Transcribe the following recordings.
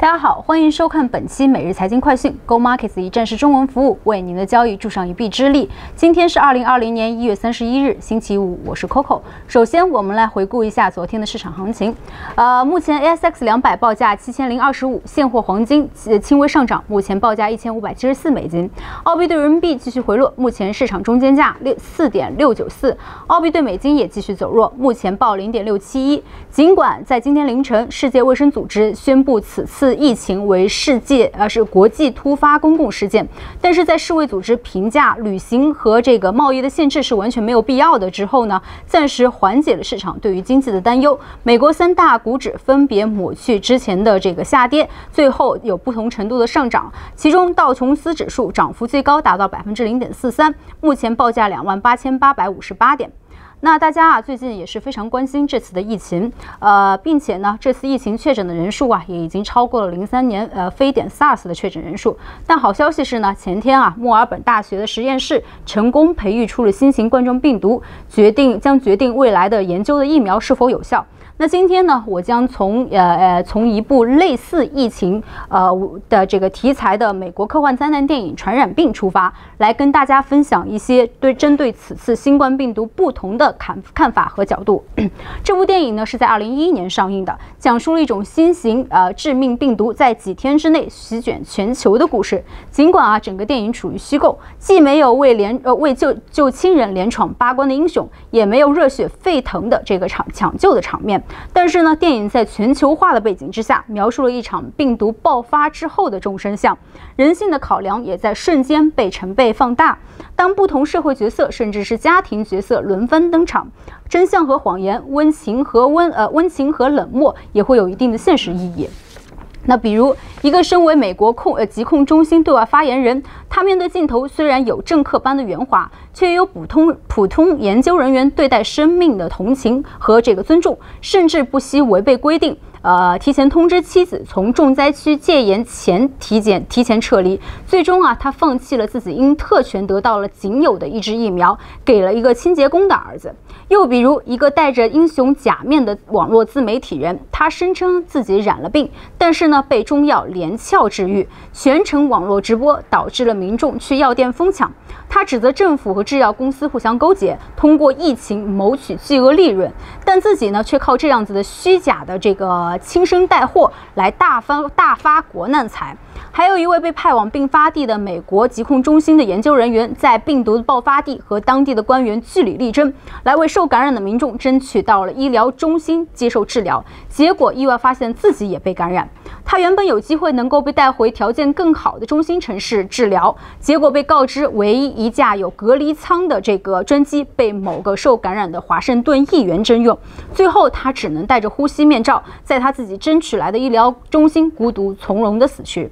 大家好，欢迎收看本期每日财经快讯。Go Markets 一站式中文服务，为您的交易助上一臂之力。今天是二零二零年一月三十一日，星期五，我是 Coco。首先，我们来回顾一下昨天的市场行情。呃，目前 ASX 两百报价七千零二十五，现货黄金轻微上涨，目前报价一千五百七十四美金。澳币对人民币继续回落，目前市场中间价六四点六九四。澳币对美金也继续走弱，目前报零点六七一。尽管在今天凌晨，世界卫生组织宣布此次疫情为世界呃是国际突发公共事件，但是在世卫组织评价旅行和这个贸易的限制是完全没有必要的之后呢，暂时缓解了市场对于经济的担忧。美国三大股指分别抹去之前的这个下跌，最后有不同程度的上涨。其中道琼斯指数涨幅最高达到百分之零点四三，目前报价两万八千八百五十八点。那大家啊，最近也是非常关心这次的疫情，呃，并且呢，这次疫情确诊的人数啊，也已经超过了零三年呃非典 SARS 的确诊人数。但好消息是呢，前天啊，墨尔本大学的实验室成功培育出了新型冠状病毒，决定将决定未来的研究的疫苗是否有效。那今天呢，我将从呃呃从一部类似疫情呃的这个题材的美国科幻灾难电影《传染病》出发，来跟大家分享一些对针对此次新冠病毒不同的看看法和角度。这部电影呢是在二零一一年上映的，讲述了一种新型呃致命病毒在几天之内席卷全球的故事。尽管啊整个电影处于虚构，既没有为连呃为救救亲人连闯八关的英雄，也没有热血沸腾的这个场抢救的场面。但是呢，电影在全球化的背景之下，描述了一场病毒爆发之后的众生相，人性的考量也在瞬间被成倍放大。当不同社会角色，甚至是家庭角色轮番登场，真相和谎言，温情和温呃温情和冷漠，也会有一定的现实意义。那比如一个身为美国控呃疾控中心对外发言人，他面对镜头虽然有政客般的圆滑，却也有普通普通研究人员对待生命的同情和这个尊重，甚至不惜违背规定。呃，提前通知妻子从重灾区戒严前体检提前撤离，最终啊，他放弃了自己因特权得到了仅有的一支疫苗，给了一个清洁工的儿子。又比如一个戴着英雄假面的网络自媒体人，他声称自己染了病，但是呢被中药连翘治愈，全程网络直播，导致了民众去药店疯抢。他指责政府和制药公司互相勾结，通过疫情谋取巨额利润，但自己呢却靠这样子的虚假的这个轻生带货来大发大发国难财。还有一位被派往病发地的美国疾控中心的研究人员，在病毒的爆发地和当地的官员据理力争，来为受感染的民众争取到了医疗中心接受治疗。结果意外发现自己也被感染。他原本有机会能够被带回条件更好的中心城市治疗，结果被告知唯一一架有隔离舱的这个专机被某个受感染的华盛顿议员征用。最后他只能戴着呼吸面罩，在他自己争取来的医疗中心孤独从容地死去。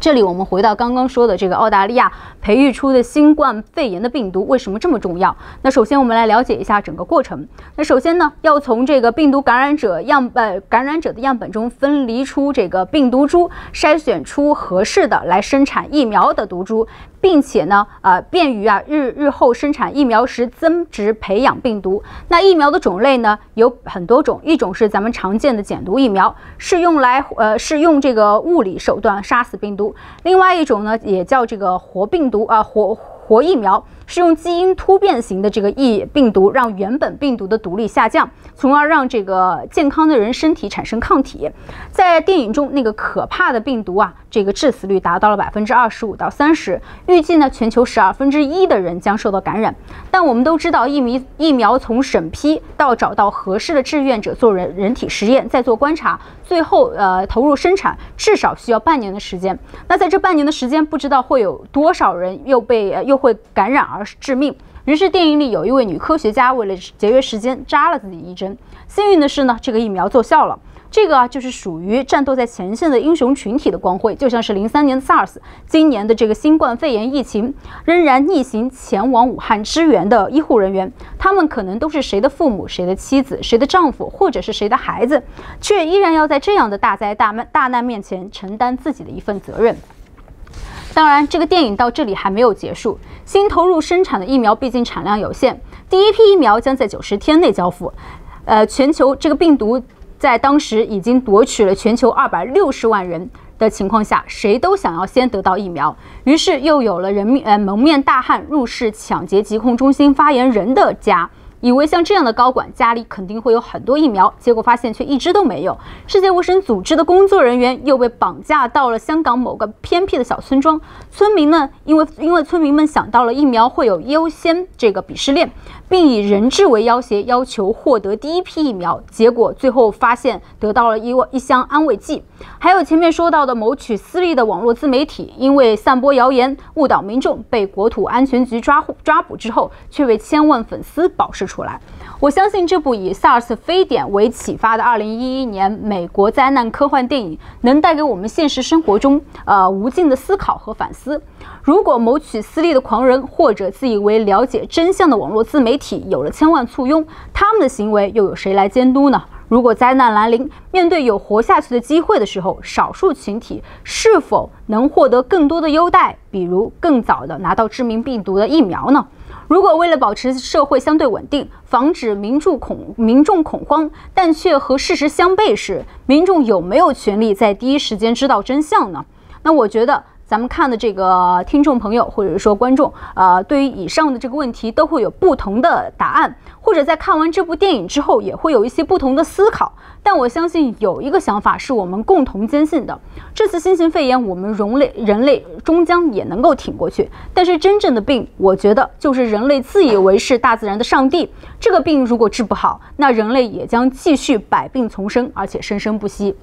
这里我们回到刚刚说的这个澳大利亚培育出的新冠肺炎的病毒为什么这么重要？那首先我们来了解一下整个过程。那首先呢，要从这个病毒感染者样呃感染者的样本中分离出这个病毒株，筛选出合适的来生产疫苗的毒株。并且呢，呃，便于啊日日后生产疫苗时增殖培养病毒。那疫苗的种类呢有很多种，一种是咱们常见的减毒疫苗，是用来呃是用这个物理手段杀死病毒；另外一种呢也叫这个活病毒啊活活疫苗。是用基因突变型的这个疫病毒，让原本病毒的毒力下降，从而让这个健康的人身体产生抗体。在电影中，那个可怕的病毒啊，这个致死率达到了百分之二十五到三十，预计呢，全球十二分之一的人将受到感染。但我们都知道，疫苗疫苗从审批到找到合适的志愿者做人人体实验，再做观察，最后呃投入生产，至少需要半年的时间。那在这半年的时间，不知道会有多少人又被又会感染而。致命。于是电影里有一位女科学家为了节约时间扎了自己一针。幸运的是呢，这个疫苗奏效了。这个啊，就是属于战斗在前线的英雄群体的光辉，就像是零三年的 SARS，今年的这个新冠肺炎疫情，仍然逆行前往武汉支援的医护人员，他们可能都是谁的父母、谁的妻子、谁的丈夫，或者是谁的孩子，却依然要在这样的大灾大难大难面前承担自己的一份责任。当然，这个电影到这里还没有结束。新投入生产的疫苗毕竟产量有限，第一批疫苗将在九十天内交付。呃，全球这个病毒在当时已经夺取了全球二百六十万人的情况下，谁都想要先得到疫苗，于是又有了人面呃蒙面大汉入室抢劫疾控中心发言人的家。以为像这样的高管家里肯定会有很多疫苗，结果发现却一只都没有。世界卫生组织的工作人员又被绑架到了香港某个偏僻的小村庄，村民们，因为因为村民们想到了疫苗会有优先这个鄙视链，并以人质为要挟，要求获得第一批疫苗，结果最后发现得到了一一箱安慰剂。还有前面说到的谋取私利的网络自媒体，因为散播谣言误导民众，被国土安全局抓获抓捕之后，却为千万粉丝保释。出来，我相信这部以 SARS 非典为启发的2011年美国灾难科幻电影，能带给我们现实生活中呃无尽的思考和反思。如果谋取私利的狂人或者自以为了解真相的网络自媒体有了千万簇拥，他们的行为又有谁来监督呢？如果灾难来临，面对有活下去的机会的时候，少数群体是否能获得更多的优待，比如更早的拿到致命病毒的疫苗呢？如果为了保持社会相对稳定，防止民众恐民众恐慌，但却和事实相悖时，民众有没有权利在第一时间知道真相呢？那我觉得。咱们看的这个听众朋友，或者说观众，呃，对于以上的这个问题都会有不同的答案，或者在看完这部电影之后，也会有一些不同的思考。但我相信有一个想法是我们共同坚信的：这次新型肺炎，我们人类人类终将也能够挺过去。但是真正的病，我觉得就是人类自以为是大自然的上帝。这个病如果治不好，那人类也将继续百病丛生，而且生生不息。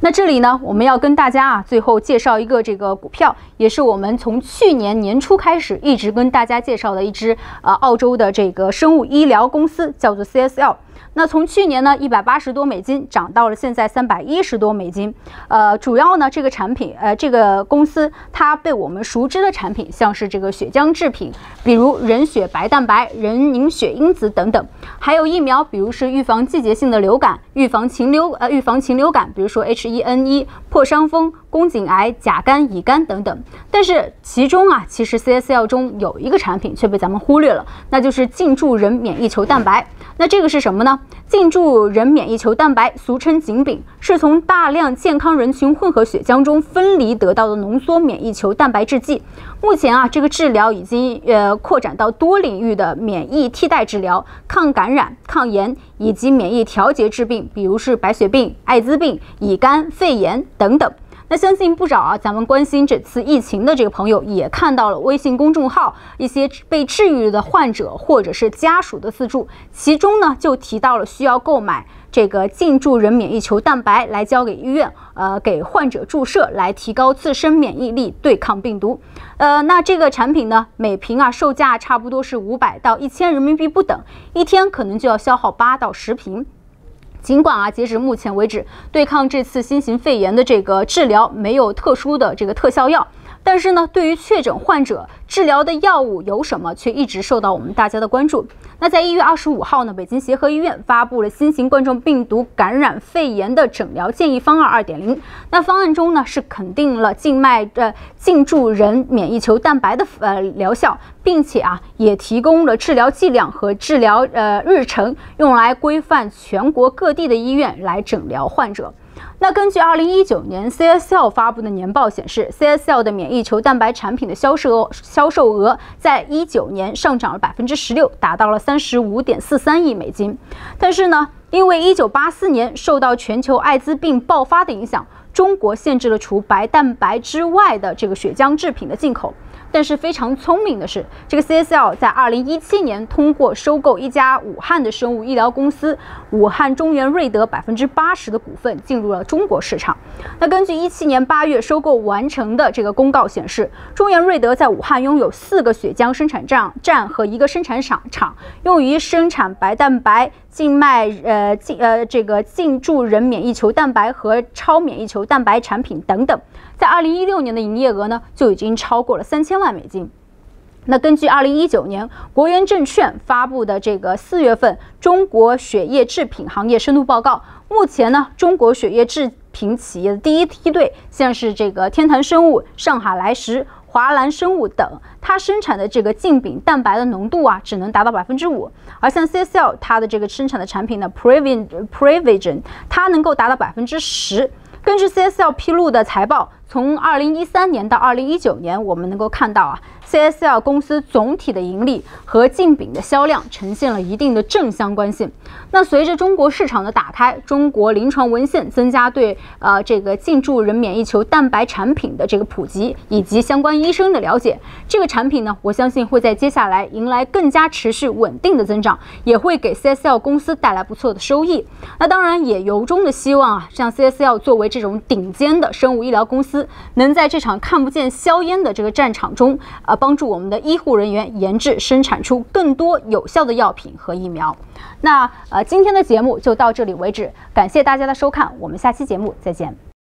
那这里呢，我们要跟大家啊，最后介绍一个这个股票，也是我们从去年年初开始一直跟大家介绍的一只呃澳洲的这个生物医疗公司，叫做 CSL。那从去年呢一百八十多美金涨到了现在三百一十多美金，呃，主要呢这个产品，呃，这个公司它被我们熟知的产品，像是这个血浆制品，比如人血白蛋白、人凝血因子等等，还有疫苗，比如是预防季节性的流感、预防禽流呃预防禽流感，比如说 H1N1、破伤风。宫颈癌、甲肝、乙肝等等，但是其中啊，其实 CSL 中有一个产品却被咱们忽略了，那就是进驻人免疫球蛋白。那这个是什么呢？进驻人免疫球蛋白，俗称井饼，是从大量健康人群混合血浆中分离得到的浓缩免疫球蛋白制剂。目前啊，这个治疗已经呃扩展到多领域的免疫替代治疗、抗感染、抗炎以及免疫调节治病，比如是白血病、艾滋病、乙肝、肺炎等等。那相信不少啊，咱们关心这次疫情的这个朋友也看到了微信公众号一些被治愈的患者或者是家属的自助，其中呢就提到了需要购买这个进驻人免疫球蛋白来交给医院，呃，给患者注射来提高自身免疫力对抗病毒。呃，那这个产品呢，每瓶啊售价差不多是五百到一千人民币不等，一天可能就要消耗八到十瓶。尽管啊，截止目前为止，对抗这次新型肺炎的这个治疗没有特殊的这个特效药。但是呢，对于确诊患者治疗的药物有什么，却一直受到我们大家的关注。那在一月二十五号呢，北京协和医院发布了新型冠状病毒感染肺炎的诊疗建议方案二点零。那方案中呢，是肯定了静脉呃进驻人免疫球蛋白的呃疗效，并且啊，也提供了治疗剂量和治疗呃日程，用来规范全国各地的医院来诊疗患者。那根据二零一九年 CSL 发布的年报显示，CSL 的免疫球蛋白产品的销售额销售额在一九年上涨了百分之十六，达到了三十五点四三亿美金。但是呢，因为一九八四年受到全球艾滋病爆发的影响，中国限制了除白蛋白之外的这个血浆制品的进口。但是非常聪明的是，这个 CSL 在二零一七年通过收购一家武汉的生物医疗公司武汉中原瑞德百分之八十的股份进入了中国市场。那根据一七年八月收购完成的这个公告显示，中原瑞德在武汉拥有四个血浆生产站站和一个生产厂厂，用于生产白蛋白、静脉呃进呃这个进驻人免疫球蛋白和超免疫球蛋白产品等等。在二零一六年的营业额呢，就已经超过了三千万美金。那根据二零一九年国元证券发布的这个四月份中国血液制品行业深度报告，目前呢，中国血液制品企业的第一梯队，像是这个天坛生物、上海来时。华兰生物等，它生产的这个净丙蛋白的浓度啊，只能达到百分之五。而像 CSL 它的这个生产的产品呢，Preven Prevision，它能够达到百分之十。根据 CSL 披露的财报，从二零一三年到二零一九年，我们能够看到啊。CSL 公司总体的盈利和净丙的销量呈现了一定的正相关性。那随着中国市场的打开，中国临床文献增加对呃这个进驻人免疫球蛋白产品的这个普及，以及相关医生的了解，这个产品呢，我相信会在接下来迎来更加持续稳定的增长，也会给 CSL 公司带来不错的收益。那当然也由衷的希望啊，像 CSL 作为这种顶尖的生物医疗公司，能在这场看不见硝烟的这个战场中帮助我们的医护人员研制、生产出更多有效的药品和疫苗。那呃，今天的节目就到这里为止，感谢大家的收看，我们下期节目再见。